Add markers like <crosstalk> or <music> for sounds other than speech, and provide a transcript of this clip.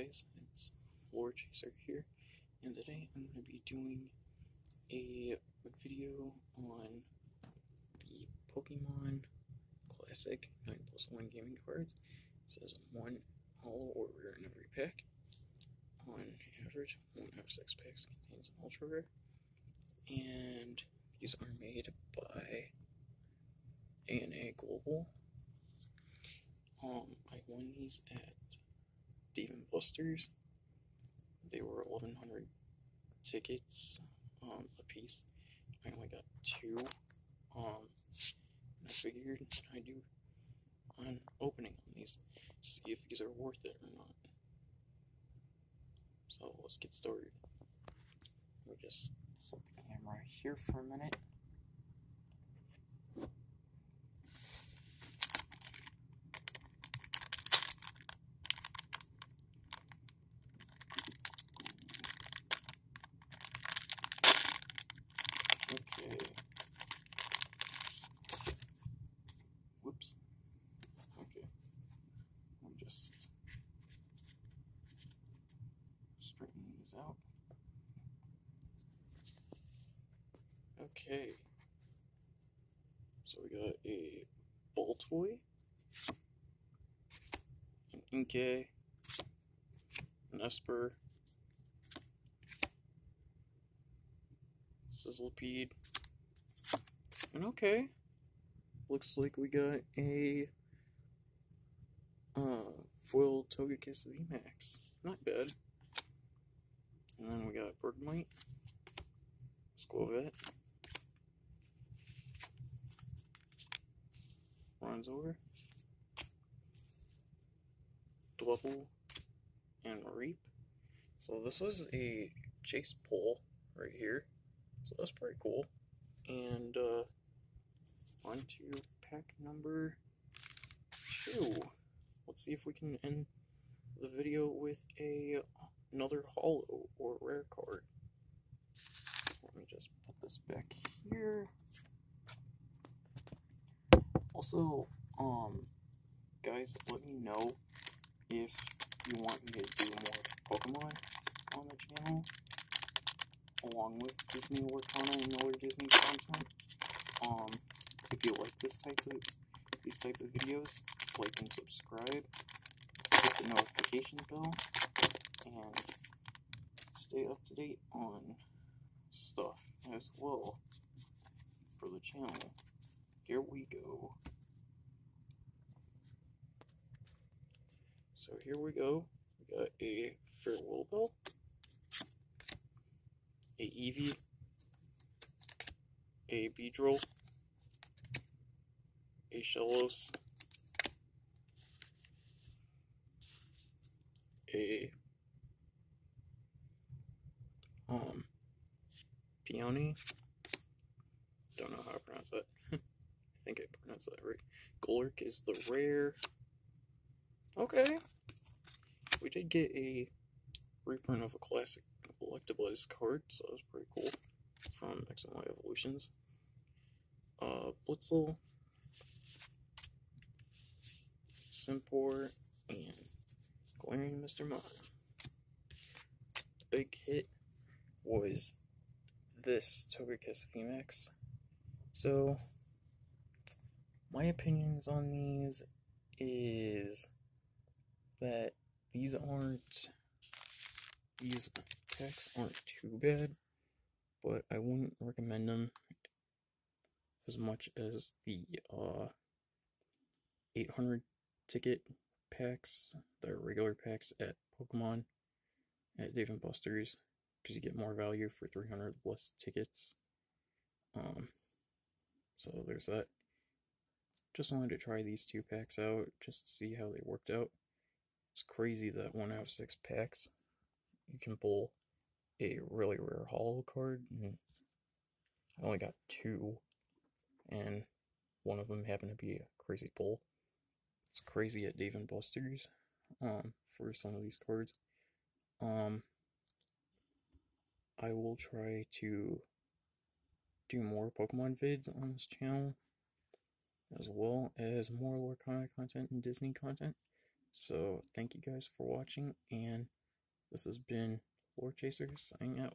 guys, it's Lore Chaser here, and today I'm going to be doing a video on the Pokemon Classic 9 plus 1 gaming cards. It says 1 all or rare in every pack. On average, 1 out of 6 packs contains an ultra rare, and these are made by ANA Global. Um, I won these at And Buster's. They were 1,100 tickets um, a piece. I only got two. Um, I figured I'd do an opening on these to see if these are worth it or not. So let's get started. Me just set the camera here for a minute. Okay. Whoops. Okay. I'm just straightening these out. Okay. So we got a Boltund, an Inkay, an Espurr, Sizzlipede. And okay. Looks like we got a uh foil Togekiss VMAX. Not bad. And then we got Bergmite, Skwovet, over, Dwebble, and Reap. So this was a chase pull right here. So that's pretty cool. And uh, on to pack number two. Let's see if we can end the video with a another hollow or rare card. Let me just put this back here. Also, um, guys, let me know if you want me to do more Pokemon on the channel along with Disney Lorcana and other Disney content. Um, if you like this type of these type of videos, like and subscribe, hit the notification bell, and stay up to date on stuff as well for the channel. Here we go. So here we go. We got a farewell bell a Eevee, a Beedrill, a Shellos, a um Peony. Don't know how to pronounce that. <laughs> I think I pronounced that right. Golurk is the rare. Okay. We did get a reprint of a classic Electabuzz card, so that was pretty cool from X and Y Evolutions. Uh, Blitzle, Simipour, and Galarian Mr. Mime. The big hit was this Togekiss VMAX. So, my opinions on these is that these aren't these packs aren't too bad, but I wouldn't recommend them as much as the uh 800 ticket packs, the regular packs at Pokemon at Dave and Buster's because you get more value for 300 less tickets. Um, so there's that. Just wanted to try these two packs out just to see how they worked out. It's crazy that one out of six packs you can pull a really rare holo card. And I only got two, and one of them happened to be a crazy pull. It's crazy at Dave and Buster's um, for some of these cards. Um, I will try to do more Pokemon vids on this channel, as well as more Lorcana content and Disney content. So thank you guys for watching, and this has been Lore Chaser signing out.